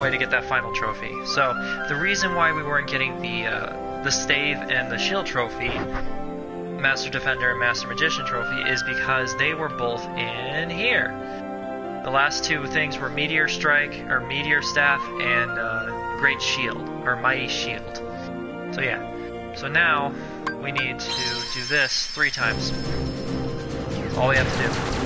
way to get that final trophy. So the reason why we weren't getting the uh, the stave and the shield trophy, Master Defender and Master Magician trophy, is because they were both in here. The last two things were Meteor Strike or Meteor Staff and uh, Great Shield or Mighty Shield. So yeah. So now we need to do this three times. All we have to do.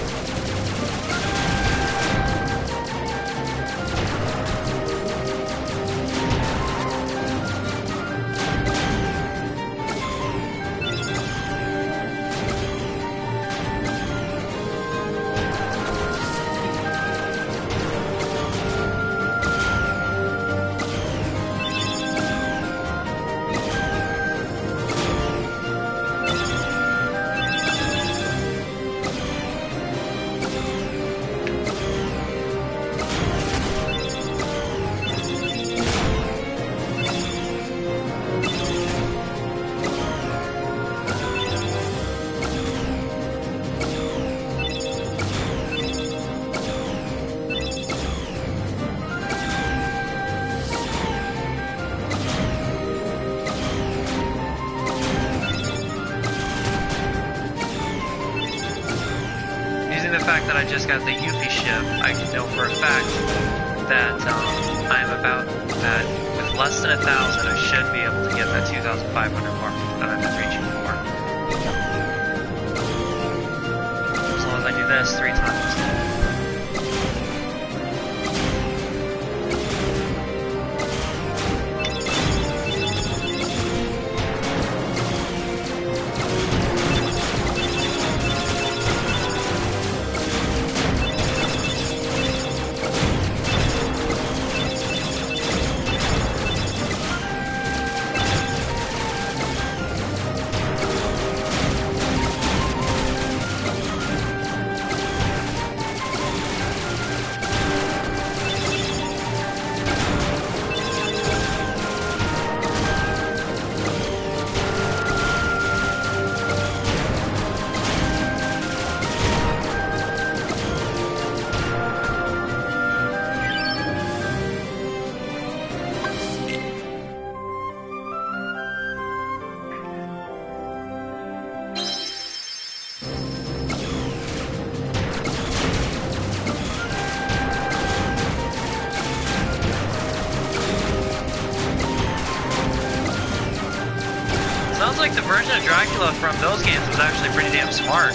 Just got the Yuffie ship, I can know for a fact that um, I'm about that with less than a thousand, I should be able to get that 2,500 Dracula from those games was actually pretty damn smart.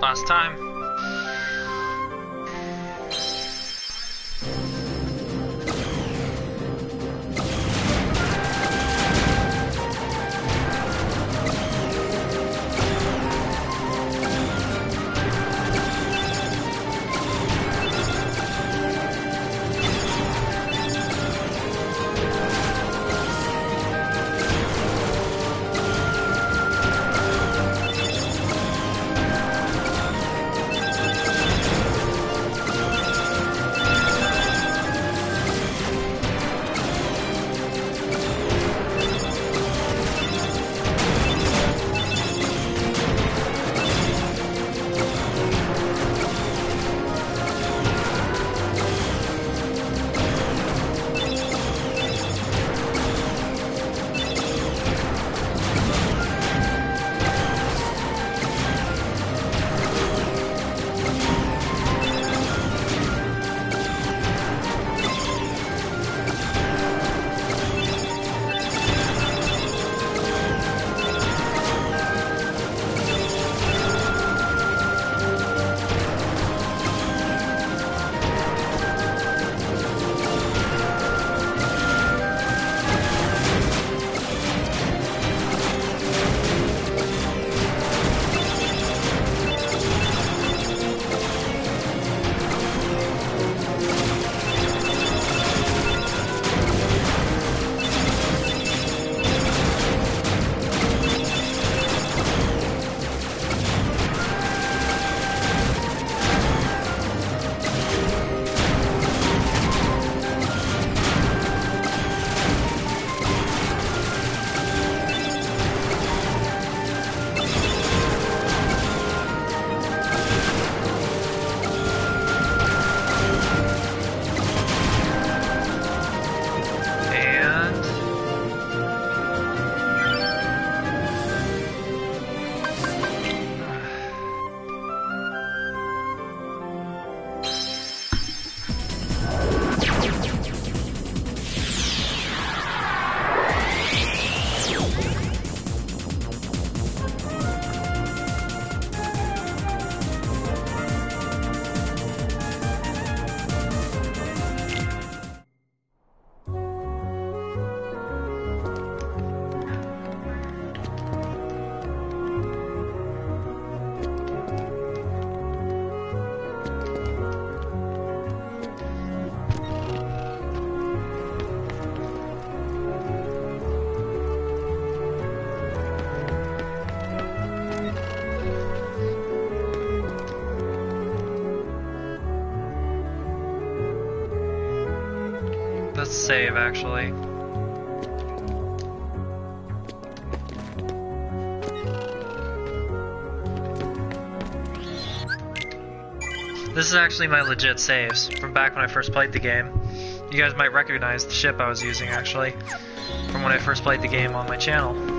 Last time. Save actually. This is actually my legit saves from back when I first played the game. You guys might recognize the ship I was using actually from when I first played the game on my channel.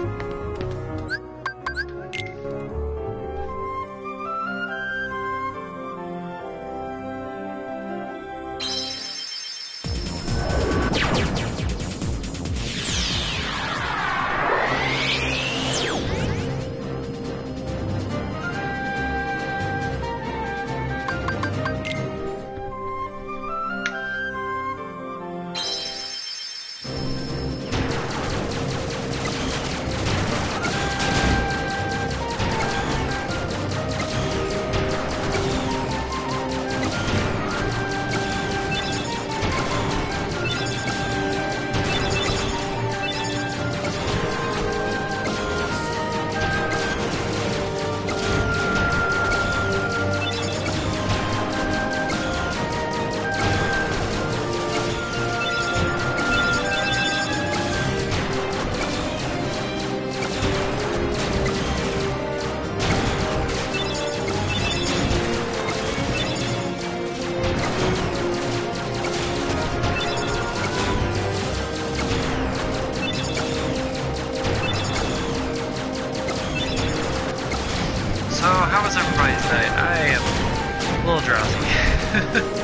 So, how was everybody's night? I am a little drowsy.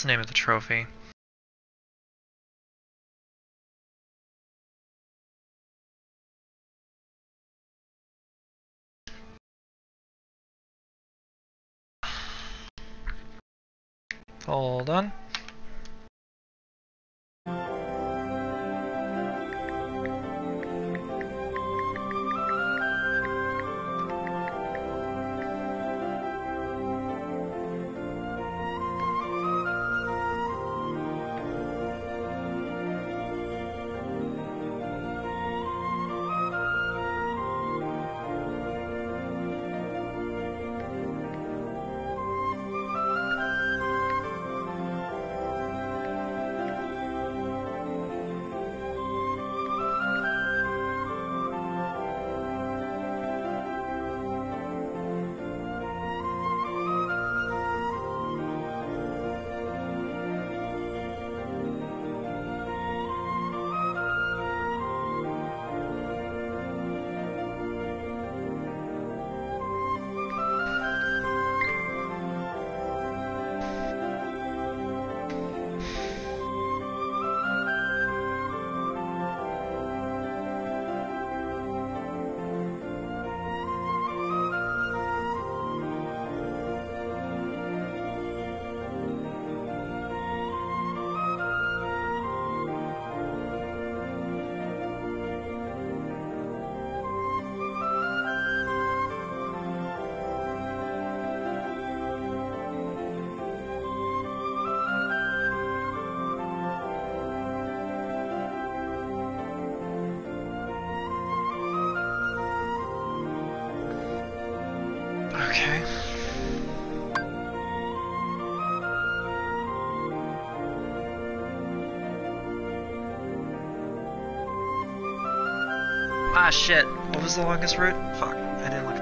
what's the name of the trophy? Hold on. Ah, shit. What was the longest route? Fuck, I didn't look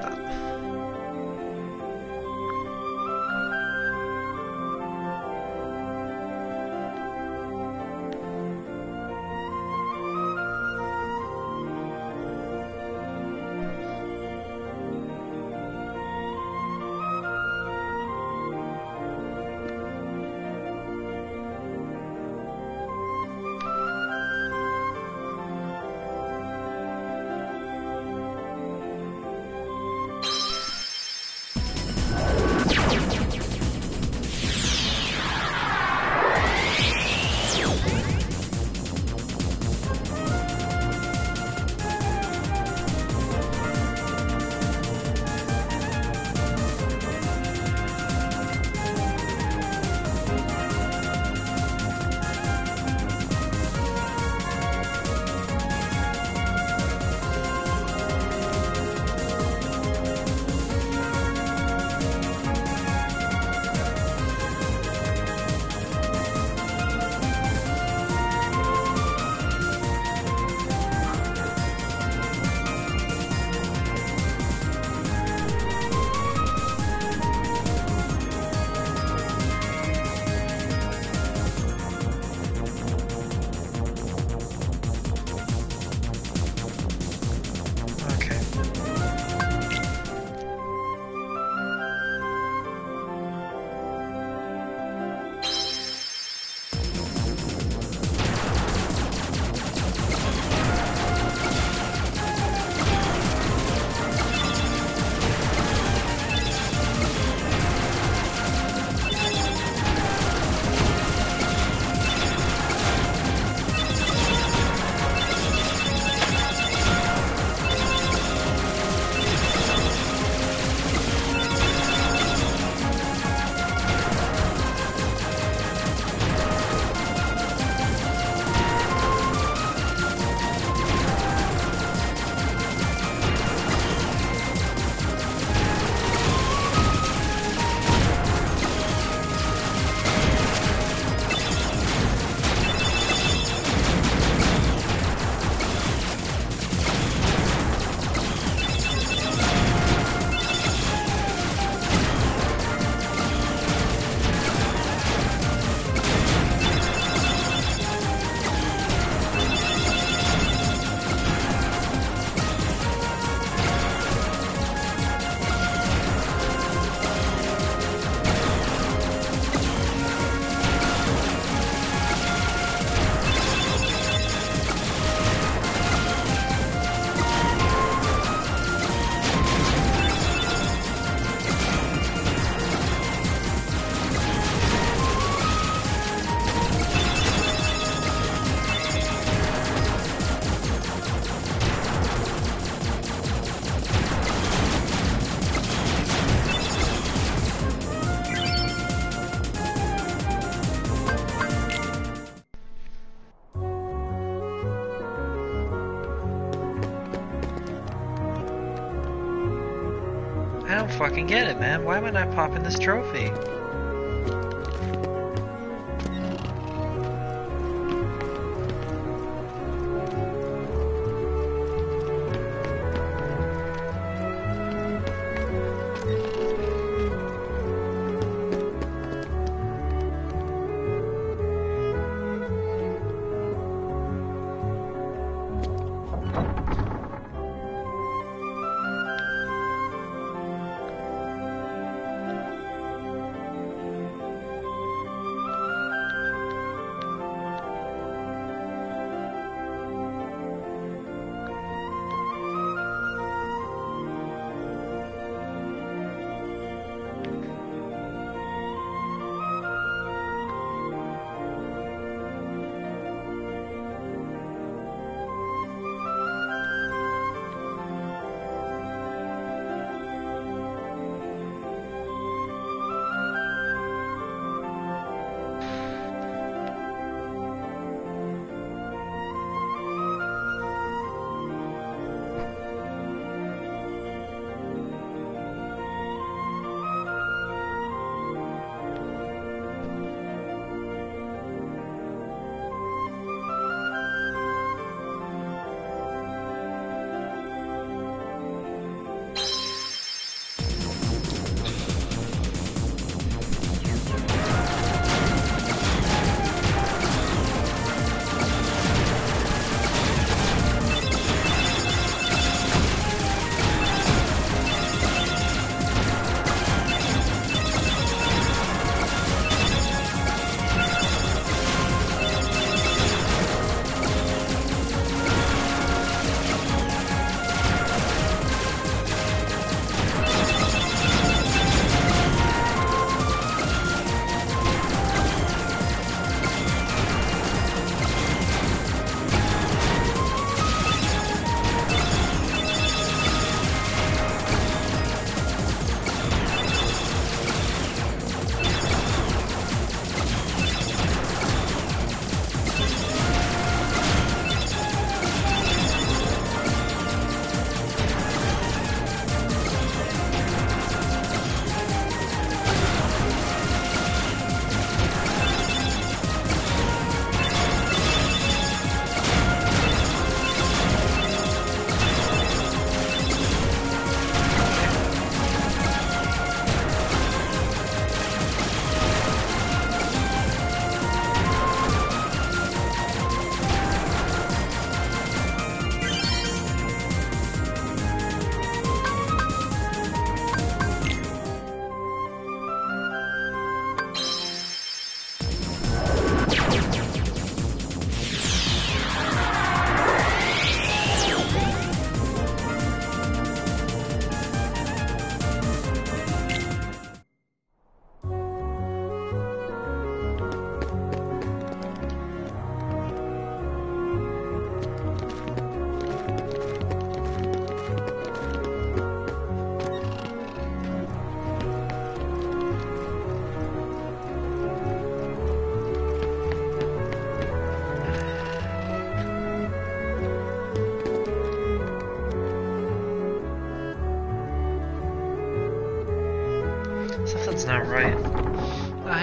fucking get it, man. Why am I not popping this trophy?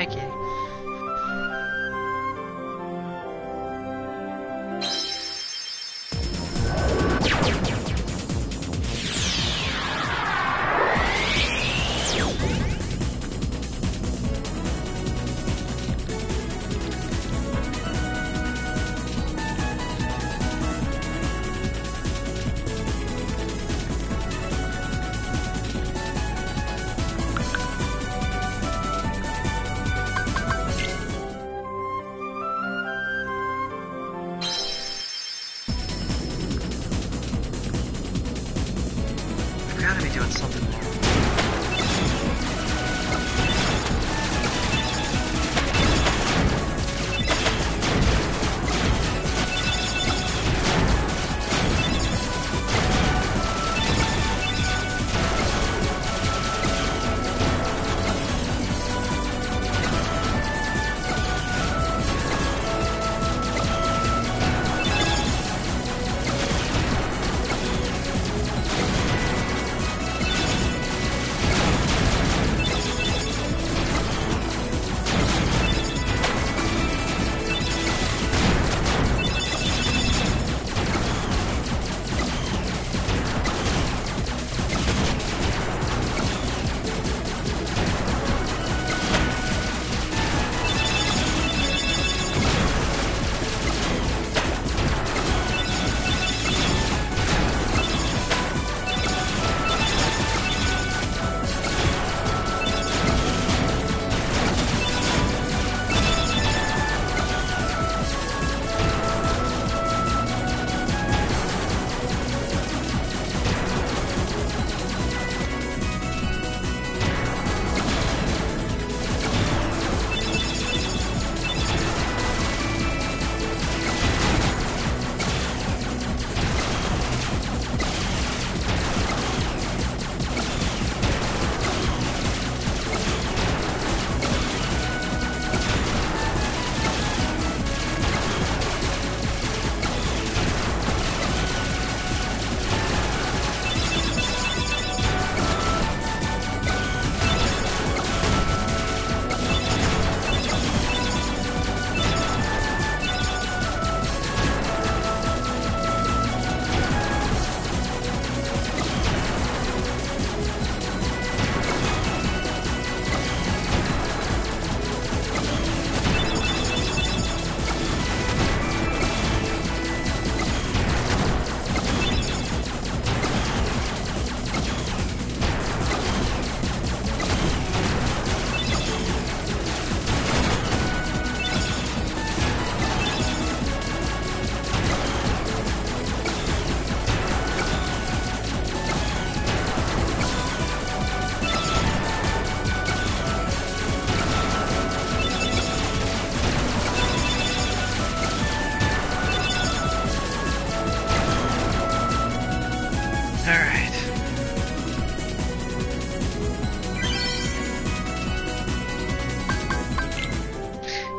Oh, hi,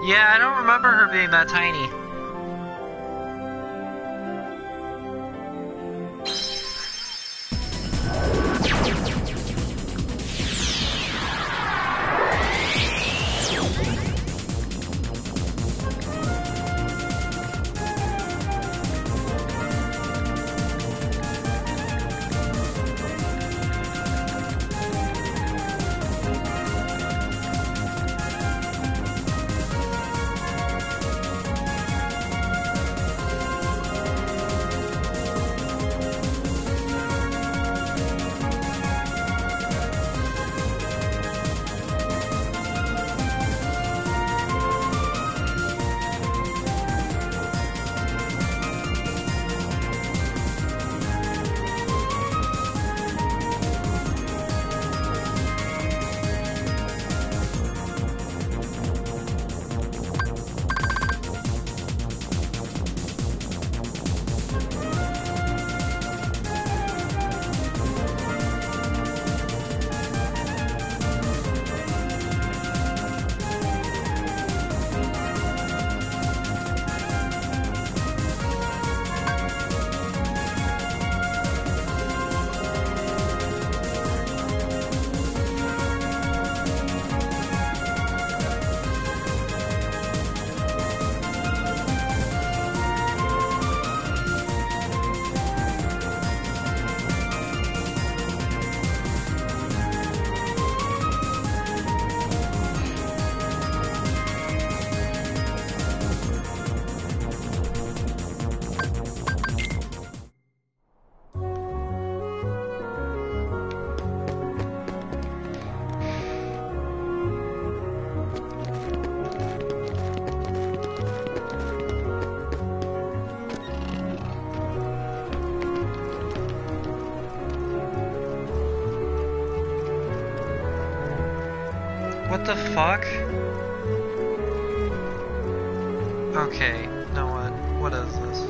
Yeah, I don't remember her being that tiny. The fuck? Okay, know what? What is this?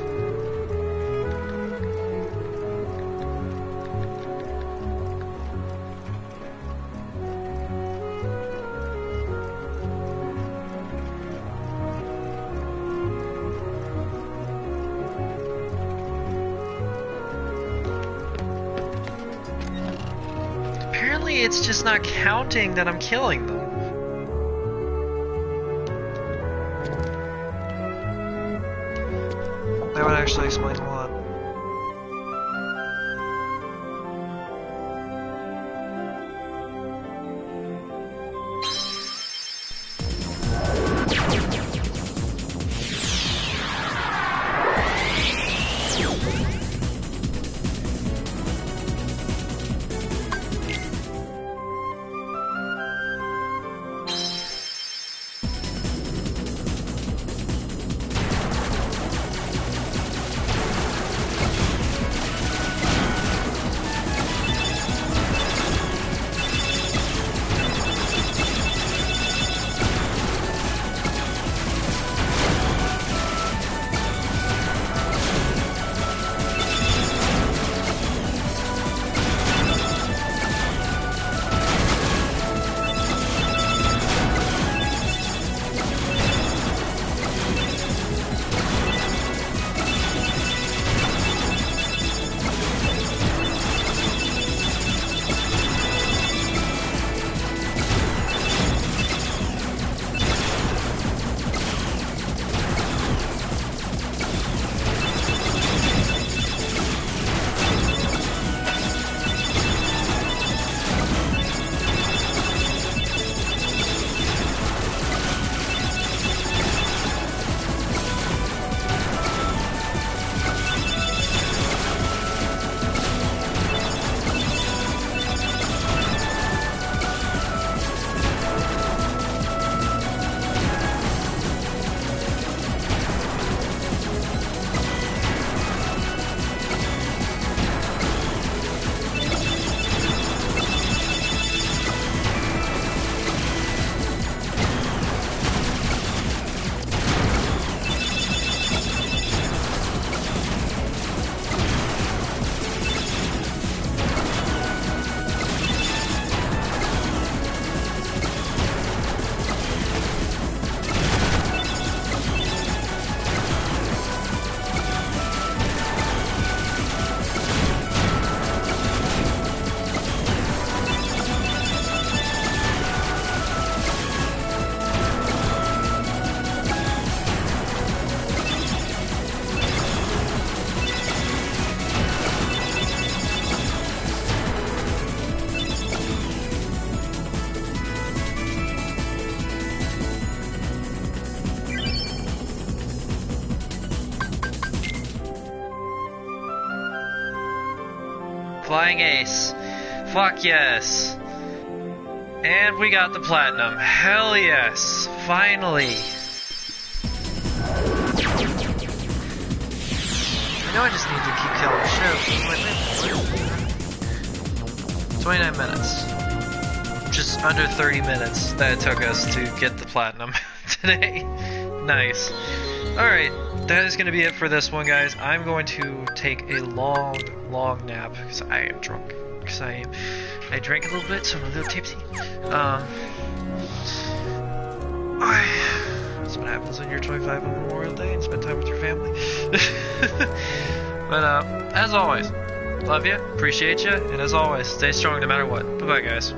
Apparently it's just not counting that I'm killing them. That would actually explain a lot. Flying Ace. Fuck yes. And we got the platinum. Hell yes. Finally. I know I just need to keep killing shit. Wait, wait, wait. 29 minutes. Just under 30 minutes that it took us to get the platinum today. nice. Alright, that is going to be it for this one, guys. I'm going to take a long, long nap because I am drunk. Because I am. I drank a little bit, so I'm a little tipsy. Um. That's what happens when you're 25 on Memorial Day and spend time with your family. but, uh, as always, love you, appreciate you, and as always, stay strong no matter what. Bye bye, guys.